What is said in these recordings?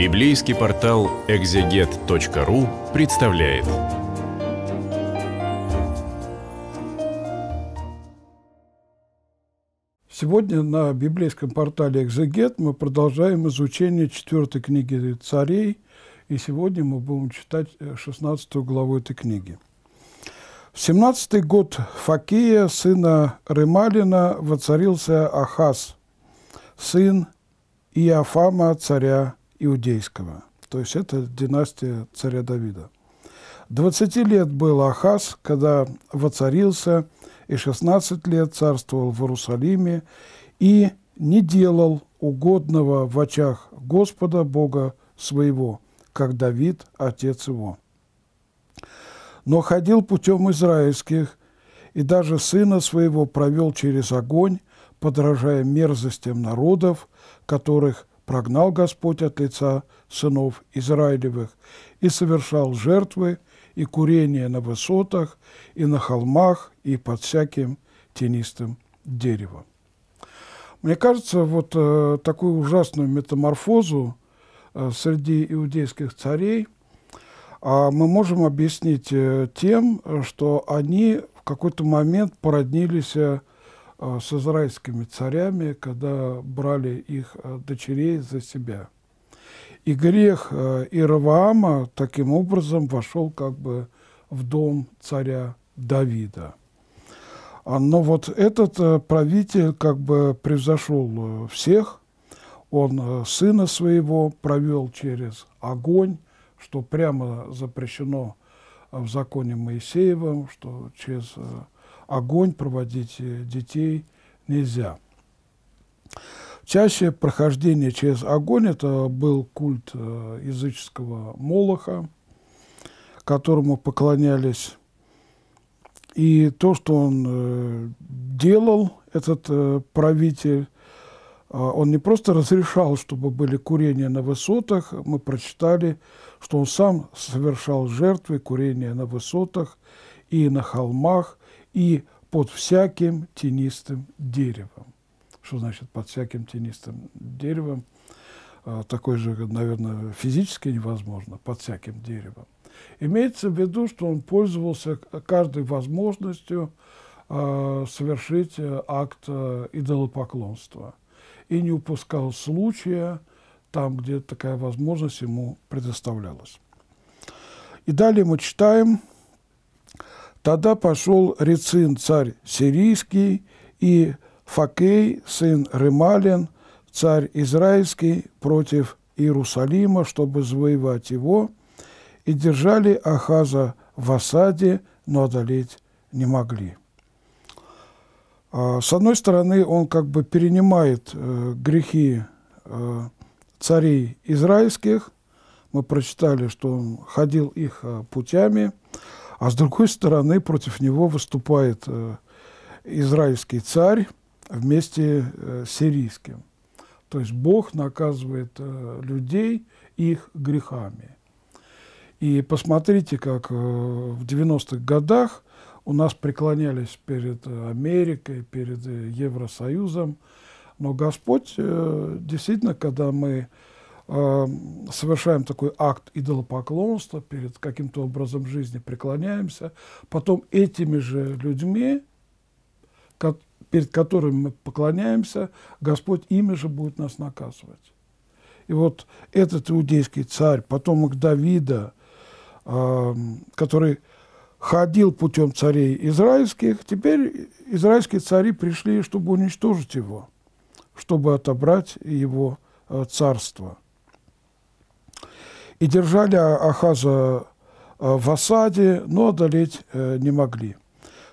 Библейский портал экзегет.ру представляет. Сегодня на библейском портале «Экзегет» мы продолжаем изучение четвертой книги царей, и сегодня мы будем читать 16 главу этой книги. В 17 год Факия, сына Ремалина, воцарился Ахаз, сын Иофама, царя Иудейского. То есть это династия царя Давида. 20 лет был Ахаз, когда воцарился, и 16 лет царствовал в Иерусалиме, и не делал угодного в очах Господа Бога своего, как Давид, отец его. Но ходил путем израильских, и даже сына своего провел через огонь, подражая мерзостям народов, которых прогнал Господь от лица сынов Израилевых, и совершал жертвы и курение на высотах, и на холмах, и под всяким тенистым деревом. Мне кажется, вот э, такую ужасную метаморфозу э, среди иудейских царей э, мы можем объяснить э, тем, что они в какой-то момент породнились э, с израильскими царями, когда брали их э, дочерей за себя. И грех э, Иераваама таким образом вошел как бы в дом царя Давида. А, но вот этот правитель как бы превзошел всех. Он сына своего провел через огонь, что прямо запрещено в законе Моисеевом, что через огонь проводить э, детей нельзя. Чаще прохождение через огонь это был культ э, языческого Молоха, которому поклонялись. И то, что он э, делал, этот правитель, он не просто разрешал, чтобы были курения на высотах, мы прочитали, что он сам совершал жертвы курения на высотах и на холмах, и под всяким тенистым деревом. Что значит под всяким тенистым деревом? А, такой же, наверное, физически невозможно, под всяким деревом. Имеется в виду, что он пользовался каждой возможностью э, совершить э, акт э, идолопоклонства и не упускал случая там, где такая возможность ему предоставлялась. И далее мы читаем Тогда пошел Рецин, царь сирийский, и Факей, сын Ремалин, царь израильский, против Иерусалима, чтобы завоевать его, и держали Ахаза в осаде, но одолеть не могли. А, с одной стороны, он как бы перенимает э, грехи э, царей израильских. Мы прочитали, что он ходил их э, путями – а с другой стороны, против него выступает э, израильский царь вместе э, с сирийским. То есть Бог наказывает э, людей их грехами. И посмотрите, как в 90-х годах у нас преклонялись перед Америкой, перед Евросоюзом. Но Господь действительно, когда мы совершаем такой акт идолопоклонства, перед каким-то образом жизни преклоняемся, потом этими же людьми, перед которыми мы поклоняемся, Господь ими же будет нас наказывать. И вот этот иудейский царь, потомок Давида, который ходил путем царей израильских, теперь израильские цари пришли, чтобы уничтожить его, чтобы отобрать его э, царство и держали Ахаза э, в осаде, но одолеть э, не могли.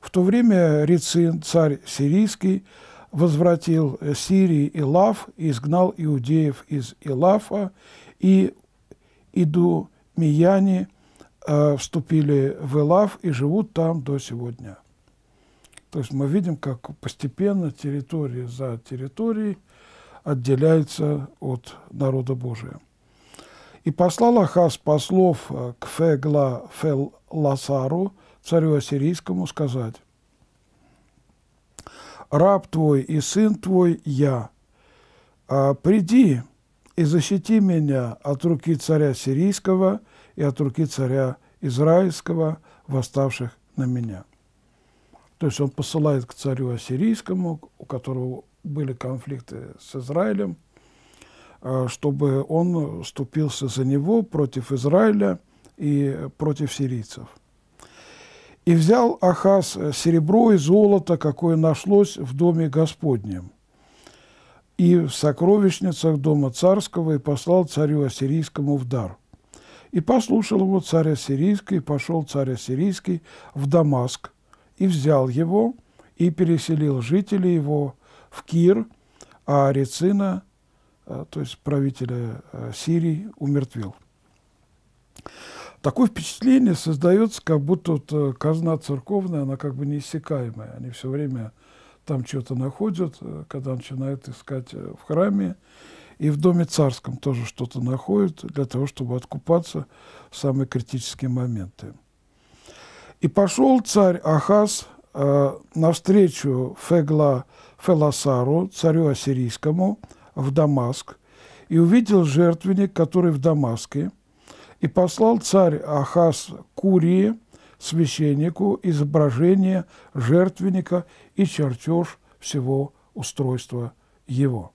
В то время Рицин, царь сирийский, возвратил э, Сирии Илав и изгнал иудеев из Илафа, и идумияне вступили в Илав и живут там до сегодня. То есть мы видим, как постепенно территория за территорией отделяется от народа Божия. И послал Ахаз послов э, к Фегла Фел-Ласару, царю ассирийскому, сказать, «Раб твой и сын твой я, а приди, и защити меня от руки царя сирийского и от руки царя израильского, восставших на меня». То есть он посылает к царю ассирийскому, у которого были конфликты с Израилем, чтобы он вступился за него против Израиля и против сирийцев. «И взял Ахаз серебро и золото, какое нашлось в доме Господнем, и в сокровищницах дома царского, и послал царю ассирийскому в дар. И послушал его царь ассирийский, и пошел царь ассирийский в Дамаск, и взял его, и переселил жителей его в Кир, а Арицина, э, то есть правителя э, Сирии, умертвил. Такое впечатление создается, как будто вот э, казна церковная, она как бы неиссякаемая. Они все время там что-то находят, когда начинают искать в храме. И в доме царском тоже что-то находят для того, чтобы откупаться в самые критические моменты. И пошел царь Ахаз э, навстречу Фегла Феласару, царю ассирийскому, в Дамаск, и увидел жертвенник, который в Дамаске, и послал царь Ахаз Курии, священнику, изображение жертвенника и чертеж всего устройства его.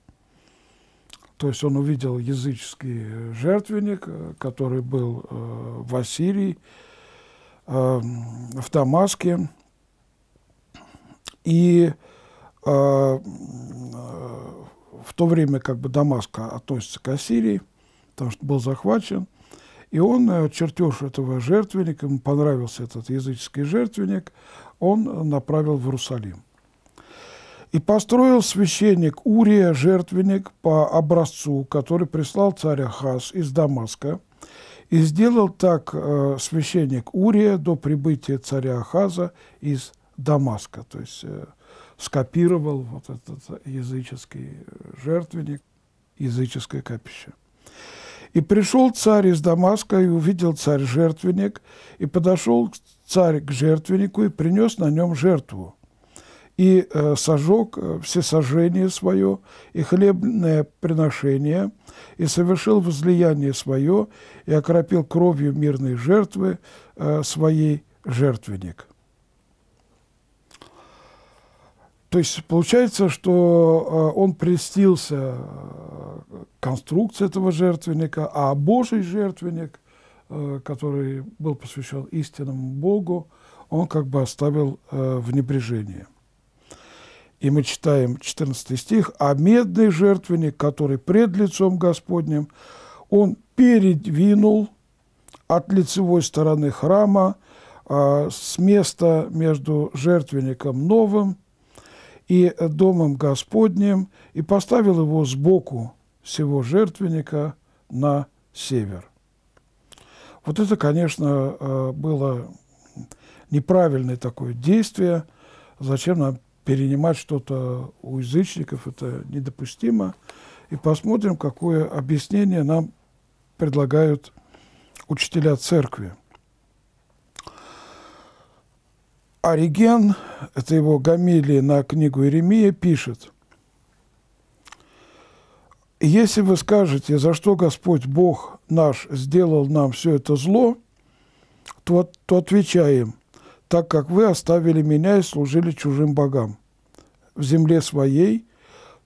То есть он увидел языческий жертвенник, э, который был э, в Ассирии, в Дамаске. И э, в то время как бы Дамаск относится к Ассирии, потому что был захвачен. И он, э, чертеж этого жертвенника, ему понравился этот языческий жертвенник, он направил в Иерусалим. И построил священник Урия жертвенник по образцу, который прислал царь Ахаз из Дамаска – и сделал так э, священник Урия до прибытия царя Ахаза из Дамаска, то есть э, скопировал вот этот языческий жертвенник, языческое капище. И пришел царь из Дамаска и увидел царь жертвенник, и подошел царь к жертвеннику и принес на нем жертву и э, сожег э, всесожжение свое и хлебное приношение, и совершил возлияние свое, и окропил кровью мирной жертвы э, своей жертвенник. То есть получается, что он престился конструкции этого жертвенника, а Божий жертвенник, который был посвящен истинному Богу, он как бы оставил в небрежении – и мы читаем 14 стих, «А медный жертвенник, который пред лицом Господним, он передвинул от лицевой стороны храма с места между жертвенником новым и домом Господним и поставил его сбоку всего жертвенника на север. Вот это, конечно, а, было неправильное такое действие. Зачем нам перенимать что-то у язычников, это недопустимо. И посмотрим, какое объяснение нам предлагают учителя церкви. Ориген, это его гамилия на книгу Иеремия, пишет, «Если вы скажете, за что Господь Бог наш сделал нам все это зло, то, то отвечаем, так как вы оставили меня и служили чужим богам в земле своей,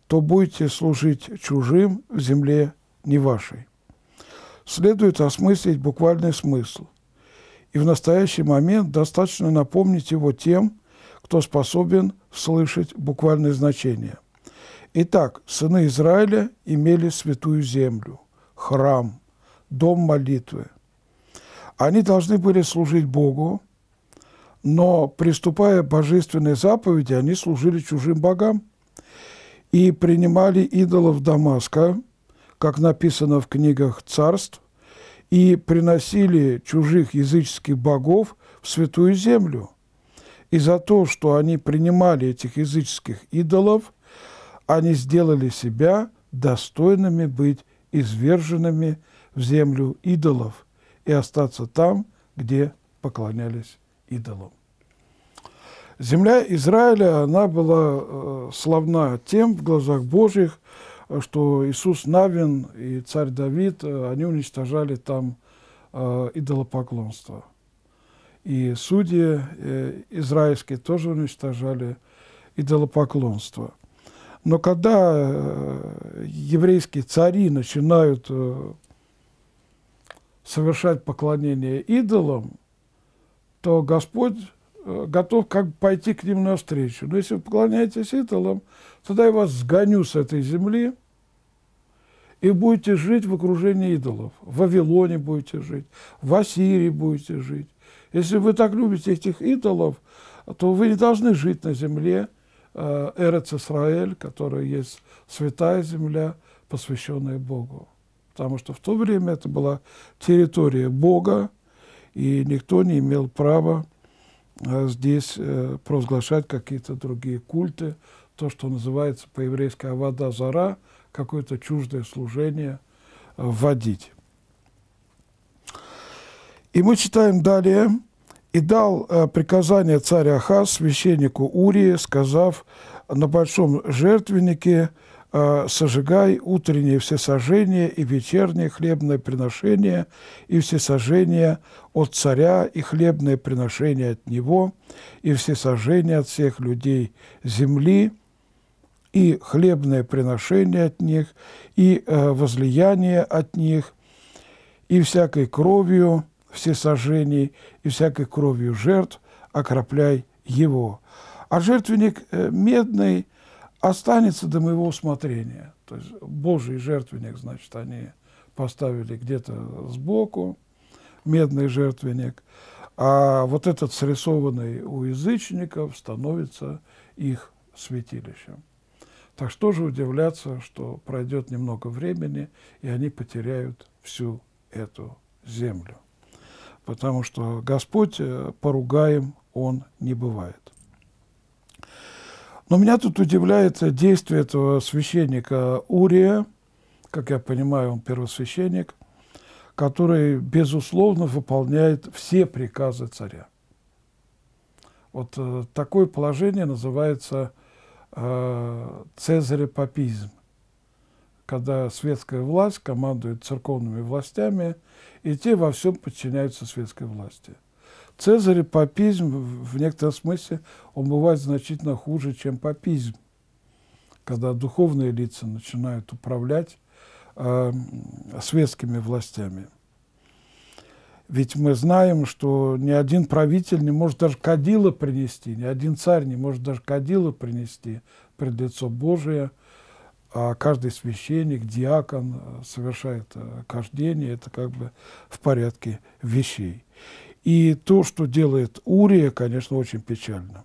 то будете служить чужим в земле не вашей. Следует осмыслить буквальный смысл. И в настоящий момент достаточно напомнить его тем, кто способен слышать буквальное значение. Итак, сыны Израиля имели святую землю, храм, дом молитвы. Они должны были служить Богу, но приступая к божественной заповеди, они служили чужим богам и принимали идолов Дамаска, как написано в книгах царств, и приносили чужих языческих богов в святую землю. И за то, что они принимали этих языческих идолов, они сделали себя достойными быть изверженными в землю идолов и остаться там, где поклонялись идолам. Земля Израиля, она была э, славна тем в глазах Божьих, что Иисус Навин и царь Давид, они уничтожали там идолопоклонство. И судьи израильские тоже уничтожали идолопоклонство. Но когда еврейские цари начинают совершать поклонение идолам, то Господь э, готов как бы пойти к ним навстречу. Но если вы поклоняетесь идолам, тогда я вас сгоню с этой земли, и будете жить в окружении идолов. В Вавилоне будете жить, в Ассирии будете жить. Если вы так любите этих идолов, то вы не должны жить на земле э, Эрец Исраэль, которая есть святая земля, посвященная Богу потому что в то время это была территория Бога, и никто не имел права э, здесь э, провозглашать какие-то другие культы, то, что называется по-еврейски «авада зара», какое-то чуждое служение э, вводить. И мы читаем далее. «И дал приказание царь Ахаз священнику Урии, сказав, на большом жертвеннике – Э, сожигай утренние всесожжения и вечерние хлебное приношение и всесожжения от царя и хлебное приношение от него и всесожжения от всех людей земли и хлебное приношение от них и э, возлияние от них и всякой кровью всесожжений и всякой кровью жертв окропляй его. А жертвенник э, медный – останется до моего усмотрения. То есть Божий жертвенник, значит, они поставили где-то сбоку, медный жертвенник, а вот этот срисованный у язычников становится их святилищем. Так что же удивляться, что пройдет немного времени, и они потеряют всю эту землю. Потому что Господь э, поругаем Он не бывает. Но меня тут удивляет действие этого священника Урия, как я понимаю, он первосвященник, который, безусловно, выполняет все приказы царя. Вот э, такое положение называется э, цезарепапизм, когда светская власть командует церковными властями, и те во всем подчиняются светской власти. Цезарь папизм в некотором смысле он бывает значительно хуже, чем папизм, когда духовные лица начинают управлять э, светскими властями. Ведь мы знаем, что ни один правитель не может даже кадила принести, ни один царь не может даже кадила принести пред лицо Божие, а каждый священник, диакон совершает э, кождение, это как бы в порядке вещей. И то, что делает Урия, конечно, очень печально.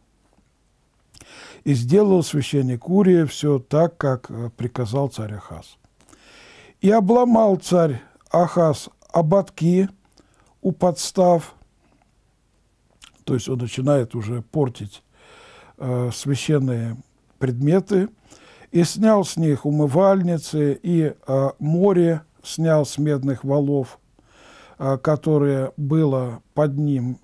И сделал священник Урия все так, как э, приказал царь Ахаз. И обломал царь Ахаз ободки у подстав, то есть он начинает уже портить э, священные предметы, и снял с них умывальницы, и э, море снял с медных валов – Э, которое было под ним,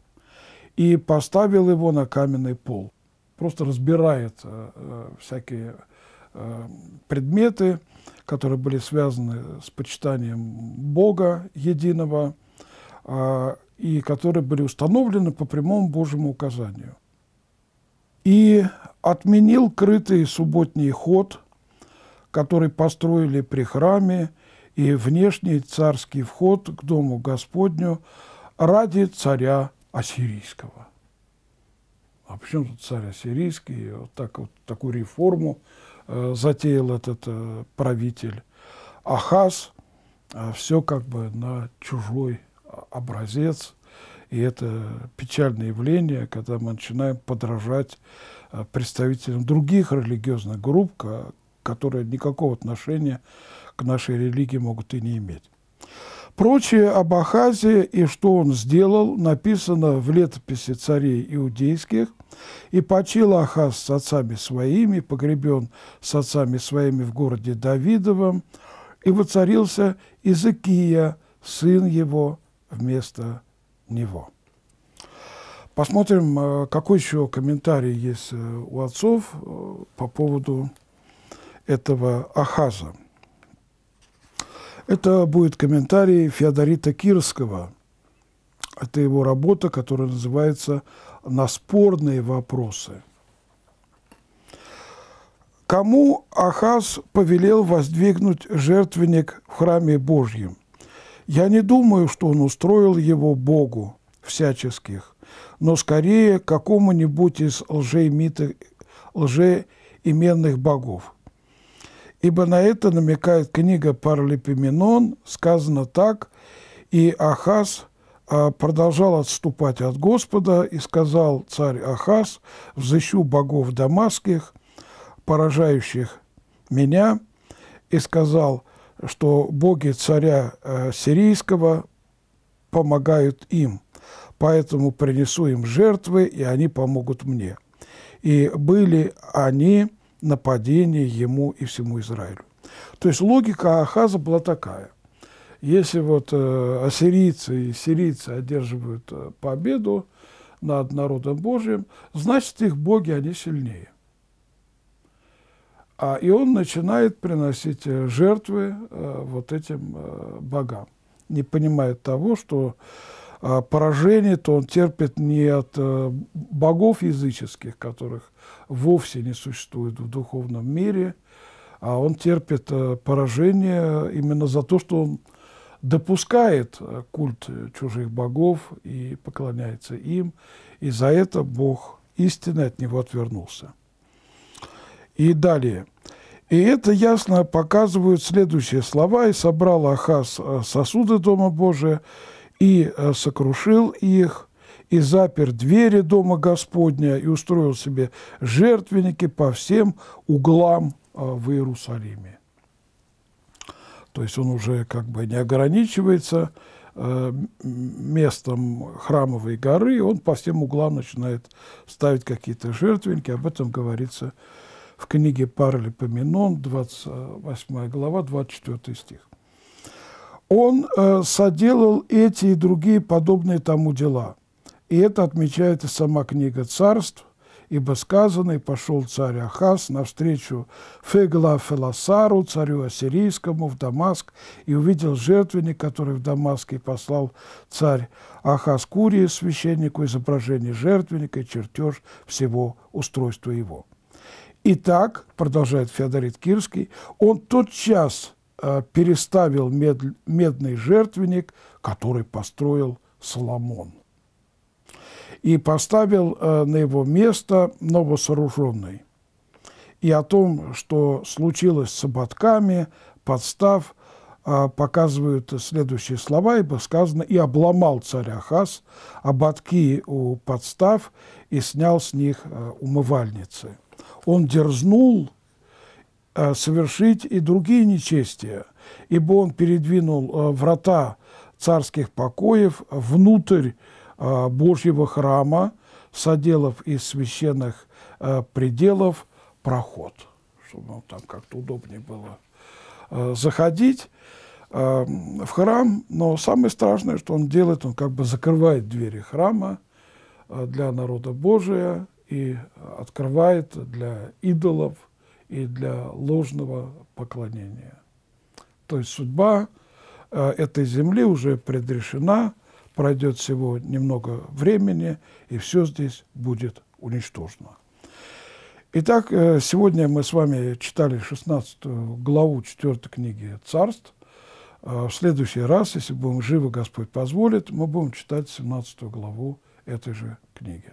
и поставил его на каменный пол. Просто разбирает э, э, всякие предметы, которые были связаны с почитанием Бога единого, и которые были установлены по прямому Божьему указанию. И отменил крытый субботний ход, который построили при храме, и внешний царский вход к дому Господню ради царя Ассирийского. А почему тут царь Ассирийский? Вот, так, вот такую реформу э, затеял этот э, правитель. Ахаз э, все как бы на чужой образец. И это печальное явление, когда мы начинаем подражать э, представителям других религиозных групп, которые никакого отношения к нашей религии могут и не иметь. Прочее об Ахазе и что он сделал, написано в летописи царей иудейских. «И почил Ахаз с отцами своими, погребен с отцами своими в городе Давидовом, и воцарился Изыкия, сын его, вместо него». Посмотрим, э, какой еще комментарий есть э, у отцов э, по поводу этого Ахаза. Это будет комментарий Феодорита Кирского. Это его работа, которая называется «На спорные вопросы». Кому Ахаз повелел воздвигнуть жертвенник в храме Божьем? Я не думаю, что он устроил его Богу всяческих, но скорее какому-нибудь из лжеименных богов. Ибо на это намекает книга Паралипоменон, сказано так, и Ахаз а, продолжал отступать от Господа, и сказал царь Ахаз, «Взыщу богов дамасских, поражающих меня, и сказал, что боги царя э, сирийского помогают им, поэтому принесу им жертвы, и они помогут мне. И были они нападение ему и всему Израилю. То есть логика Ахаза была такая. Если вот э, ассирийцы и сирийцы одерживают э, победу над народом Божьим, значит, их боги, они сильнее. А, и он начинает приносить э, жертвы э, вот этим э, богам. Не понимает того, что э, поражение-то он терпит не от э, богов языческих, которых вовсе не существует в духовном мире, а он терпит э, поражение именно за то, что он допускает культ чужих богов и поклоняется им, и за это Бог истинно от него отвернулся. И далее. И это ясно показывают следующие слова. «И собрал Ахаз э, сосуды Дома Божия, и э, сокрушил их, и запер двери Дома Господня, и устроил себе жертвенники по всем углам э, в Иерусалиме». То есть он уже как бы не ограничивается местом храмовой горы, он по всем углам начинает ставить какие-то жертвенники, об этом говорится в книге Паралипоменон, 28 глава, 24 стих. Он э, соделал эти и другие подобные тому дела. И это отмечает и сама книга царств, ибо сказано, и пошел царь Ахаз навстречу Фегла Феласару, царю ассирийскому, в Дамаск, и увидел жертвенник, который в Дамаске послал царь Ахаз Курии, священнику, изображение жертвенника и чертеж всего устройства его. Итак, продолжает Феодорит Кирский, он тотчас э, переставил мед, медный жертвенник, который построил Соломон, и поставил э, на его место новосооруженный. И о том, что случилось с ободками, подстав, э, показывают следующие слова, ибо сказано, «И обломал царь Ахаз ободки у подстав и снял с них э, умывальницы» он дерзнул э, совершить и другие нечестия, ибо он передвинул э, врата царских покоев внутрь э, Божьего храма, соделав из священных пределов проход, чтобы там как-то удобнее было заходить в храм. Но самое страшное, что он делает, он как бы закрывает двери храма для народа Божия, и открывает для идолов и для ложного поклонения. То есть судьба э, этой земли уже предрешена, пройдет всего немного времени, и все здесь будет уничтожено. Итак, э, сегодня мы с вами читали 16 главу 4 книги «Царств». Э, в следующий раз, если будем живы, Господь позволит, мы будем читать 17 главу этой же книги.